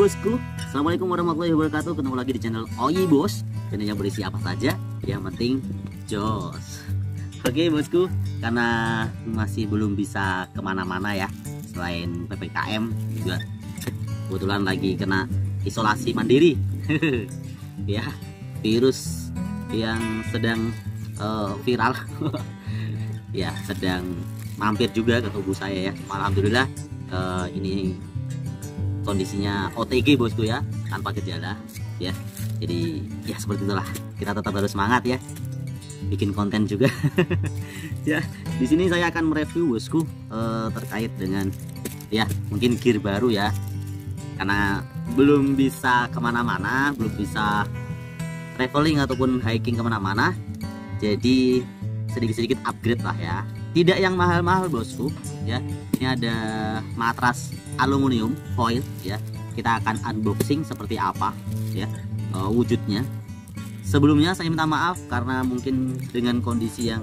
Bosku, Assalamualaikum warahmatullahi wabarakatuh. Ketemu lagi di channel Oyi Bos. Channel yang berisi apa saja, yang penting jos. Oke bosku, karena masih belum bisa ke mana-mana ya Selain PPKM juga kebetulan lagi kena isolasi mandiri. Ya, virus yang sedang uh, viral. Ya, sedang mampir juga ke tubuh saya ya. Alhamdulillah uh, ini kondisinya OTG bosku ya tanpa gejala ya. Jadi ya seperti itulah. Kita tetap harus semangat ya. Bikin konten juga ya. Di sini saya akan mereview bosku eh, terkait dengan ya mungkin gear baru ya. Karena belum bisa ke mana-mana belum bisa traveling ataupun hiking ke mana-mana. Jadi sedikit-sedikit upgrade lah ya. Tidak yang mahal-mahal bosku ya. Ini ada matras aluminium foil ya. Kita akan unboxing seperti apa ya uh, wujudnya. Sebelumnya saya minta maaf karena mungkin dengan kondisi yang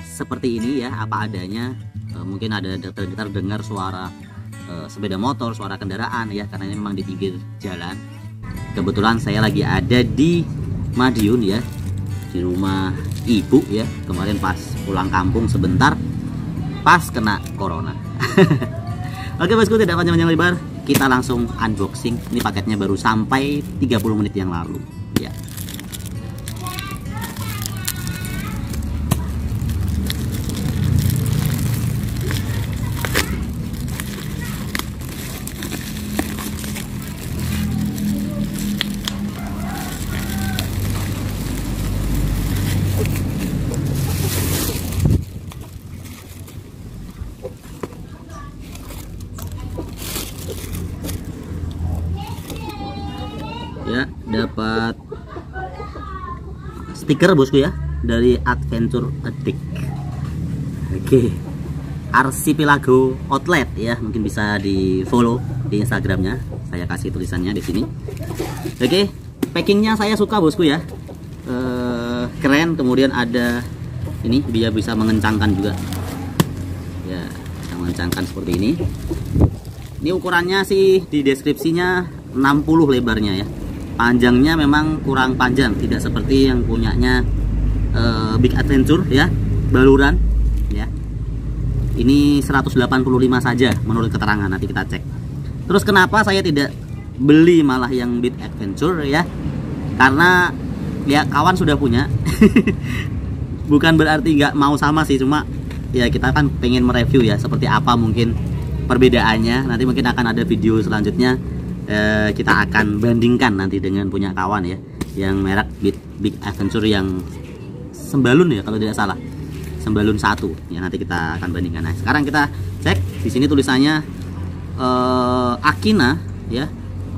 seperti ini ya apa adanya uh, mungkin ada terdengar suara uh, sepeda motor suara kendaraan ya karena ini memang di pinggir jalan. Kebetulan saya lagi ada di Madiun ya di rumah ibu ya. Kemarin pas pulang kampung sebentar pas kena corona Oke bosku tidak panjang-panjang lebar. Kita langsung unboxing. Ini paketnya baru sampai 30 menit yang lalu. Ya stiker bosku ya dari Adventure Addict. Oke. Pilago Outlet ya mungkin bisa di follow di Instagramnya. Saya kasih tulisannya di sini. Oke packingnya saya suka bosku ya. E, keren kemudian ada ini biar bisa mengencangkan juga. Ya bisa mengencangkan seperti ini. Ini ukurannya sih di deskripsinya 60 lebarnya ya panjangnya memang kurang panjang tidak seperti yang punyanya uh, Big Adventure ya baluran ya. Ini 185 saja menurut keterangan nanti kita cek. Terus kenapa saya tidak beli malah yang Big Adventure ya? Karena ya kawan sudah punya. Bukan berarti nggak mau sama sih cuma ya kita kan pengen mereview ya seperti apa mungkin perbedaannya. Nanti mungkin akan ada video selanjutnya eh, kita akan bandingkan nanti dengan punya kawan ya yang merek Big, Big Adventure yang sembalun ya kalau tidak salah. Sembalun satu ya nanti kita akan bandingkan. Nah sekarang kita cek di sini tulisannya eh, Akina ya.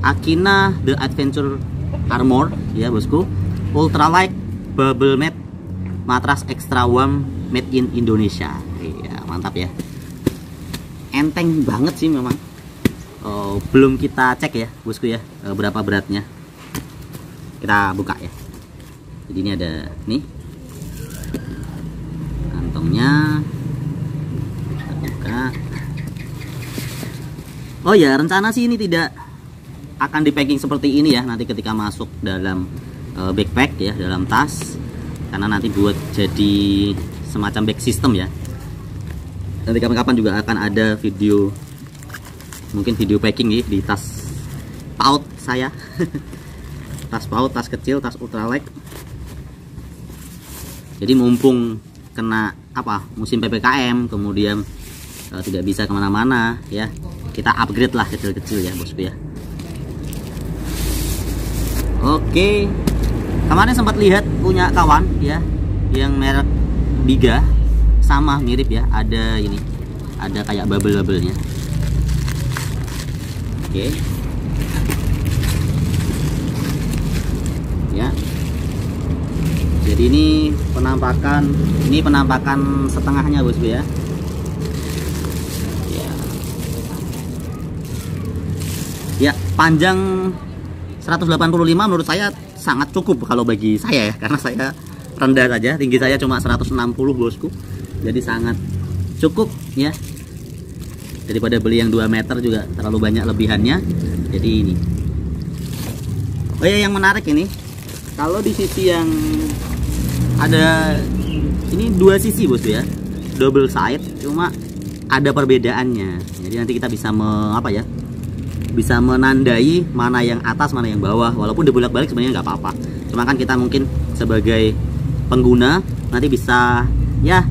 Akina The Adventure Armor ya bosku. Ultralight bubble mat matras extra warm made in Indonesia. Iya mantap ya. Enteng banget sih memang oh, belum kita cek ya bosku ya uh, berapa beratnya. Kita buka ya. Jadi ini ada nih. Kantongnya. Kita buka. Oh ya rencana sih ini tidak akan di packing seperti ini ya nanti ketika masuk dalam uh, backpack ya dalam tas. Karena nanti buat jadi semacam back system ya. Nanti kapan-kapan juga akan ada video mungkin video packing nih di tas paut saya. Tas paut tas kecil tas ultralight. Jadi mumpung kena apa musim ppkm kemudian uh, tidak bisa ke mana-mana ya kita upgrade lah kecil-kecil ya bosku ya. Oke. Kemarin sempat lihat punya kawan ya yang merek Biga sama mirip ya ada ini ada kayak bubble-bubblenya Oke. Ya. Jadi ini penampakan ini penampakan setengahnya Bosku ya. Ya. Ya, panjang 185 menurut saya sangat cukup kalau bagi saya ya karena saya rendah saja, tinggi saya cuma 160 Bosku. Jadi sangat cukup ya daripada beli yang 2 meter juga terlalu banyak lebihannya. Jadi ini. Oh ya yang menarik ini. Kalau di sisi yang ada ini dua sisi bos ya. Double side cuma ada perbedaannya. Jadi nanti kita bisa me, apa ya bisa menandai mana yang atas mana yang bawah. Walaupun dibolak-balik sebenarnya nggak apa-apa. Cuma kan kita mungkin sebagai pengguna nanti bisa ya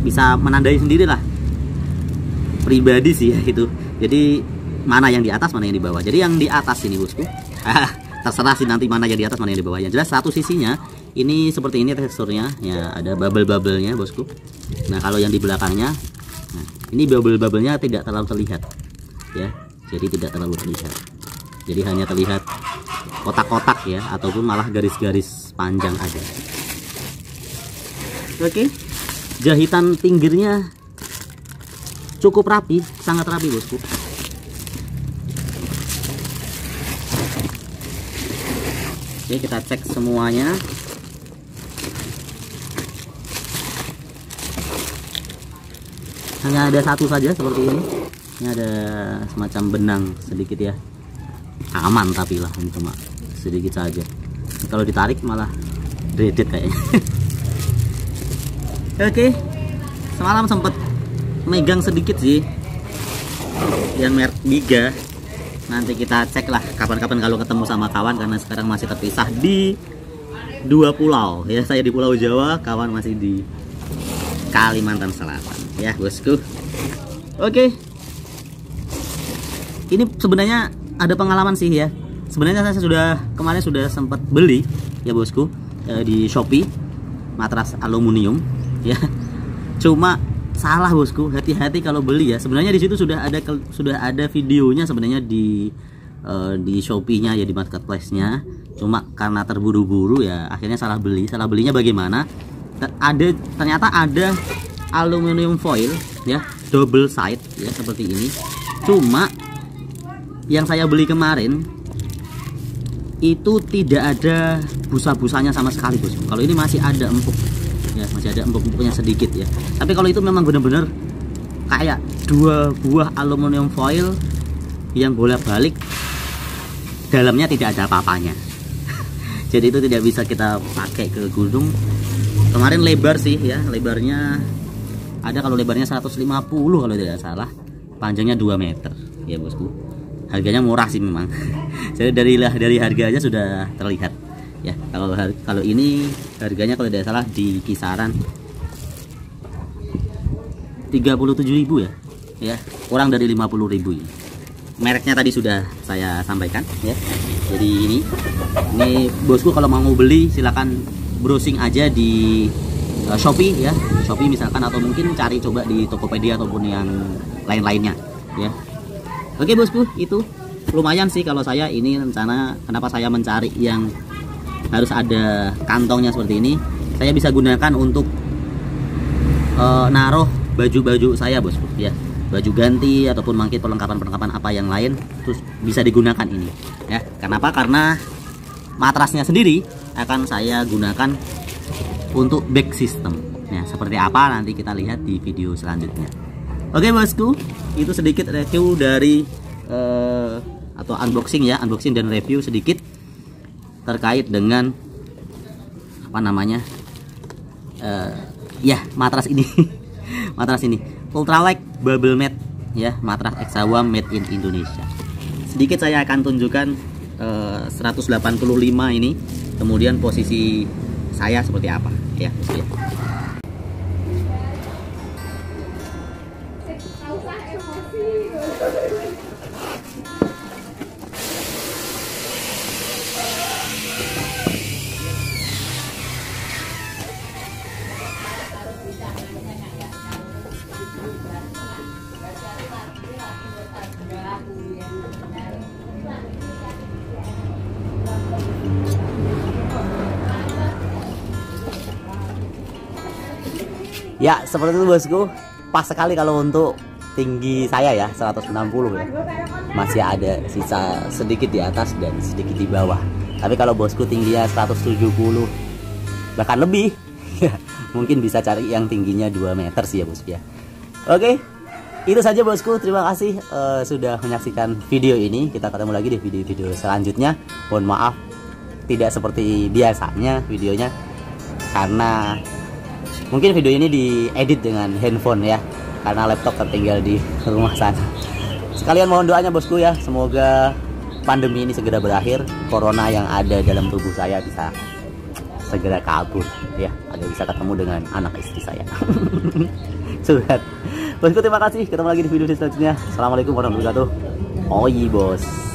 bisa menandai sendiri lah pribadi sih ya itu jadi mana yang di atas mana yang di bawah. Jadi yang di atas ini bosku terserah sih nanti mana yang di atas mana yang di bawah. Yang jelas satu sisinya ini seperti ini teksturnya. Ya ada bubble-bubblenya bosku. Nah kalau yang di belakangnya nah, ini bubble-bubblenya tidak terlalu terlihat ya. Jadi tidak terlalu terlihat. Jadi hanya terlihat kotak-kotak ya ataupun malah garis-garis panjang aja. Oke. Jahitan pinggirnya cukup rapi sangat rapi bosku. Oke kita cek semuanya. Hanya ada satu saja seperti ini. Ini ada semacam benang sedikit ya. Aman tapi lah ini cuma sedikit saja. Kalau ditarik malah dreaded kayaknya. Oke semalam sempet megang sedikit sih. Yang merek Giga. Nanti kita cek lah kapan-kapan kalau ketemu sama kawan karena sekarang masih terpisah di dua pulau. Ya saya di pulau Jawa kawan masih di Kalimantan Selatan. Ya bosku. Oke. Ini sebenarnya ada pengalaman sih ya. Sebenarnya saya sudah kemarin sudah sempat beli ya bosku eh, di Shopee matras aluminium ya. Cuma salah bosku. Hati-hati kalau beli ya. Sebenarnya di situ sudah ada sudah ada videonya sebenarnya di uh, di Shopee-nya ya di marketplace-nya. Cuma karena terburu-buru ya akhirnya salah beli. Salah belinya bagaimana? Ada ternyata ada aluminium foil ya. Double side ya seperti ini. Cuma yang saya beli kemarin itu tidak ada busa-busanya sama sekali bos kalau ini masih ada empuk ya masih ada empuk-empuknya sedikit ya. Tapi kalau itu memang benar-benar kayak dua buah aluminium foil yang bolak-balik dalamnya tidak ada apa-apanya. Jadi itu tidak bisa kita pakai ke gunung. Kemarin lebar sih ya lebarnya ada kalau lebarnya 150 kalau tidak salah. Panjangnya 2 meter ya bosku. Harganya murah sih memang. Jadi dari dari harganya sudah terlihat ya. Kalau kalau ini harganya kalau tidak salah di kisaran 37.000 ya. Ya kurang dari 50.000 ini. Mereknya tadi sudah saya sampaikan ya. Jadi ini ini bosku kalau mau beli silakan browsing aja di uh, Shopee ya. Shopee misalkan atau mungkin cari coba di Tokopedia ataupun yang lain-lainnya ya. Oke bosku, itu lumayan sih kalau saya ini rencana kenapa saya mencari yang harus ada kantongnya seperti ini. Saya bisa gunakan untuk uh, naruh baju-baju saya bosku ya. Baju ganti ataupun mungkin perlengkapan-perlengkapan apa yang lain terus bisa digunakan ini ya. Kenapa? Karena matrasnya sendiri akan saya gunakan untuk back system. Ya, seperti apa nanti kita lihat di video selanjutnya. Oke bosku, itu sedikit review dari uh, atau unboxing ya, unboxing dan review sedikit terkait dengan apa namanya uh, ya matras ini, matras ini ultralight bubble mat ya, matras Exawa made in Indonesia. Sedikit saya akan tunjukkan uh, 185 ini, kemudian posisi saya seperti apa ya. ya. Ya seperti itu bosku. Pas sekali kalau untuk tinggi saya ya 160 ya. Masih ada sisa sedikit di atas dan sedikit di bawah. Tapi kalau bosku tingginya 170 Bahkan lebih. Mungkin bisa cari yang tingginya 2 meter sih ya bosku ya. Oke itu saja bosku. Terima kasih uh, sudah menyaksikan video ini. Kita ketemu lagi di video-video selanjutnya. Mohon maaf tidak seperti biasanya videonya. Karena mungkin video ini diedit dengan handphone ya karena laptop tertinggal di rumah sana. Sekalian mohon doanya bosku ya semoga pandemi ini segera berakhir corona yang ada dalam tubuh saya bisa segera kabur ya agar bisa ketemu dengan anak istri saya. Surat. Bosku terima kasih. Ketemu lagi di video selanjutnya. Assalamualaikum warahmatullahi wabarakatuh. Oh iya bos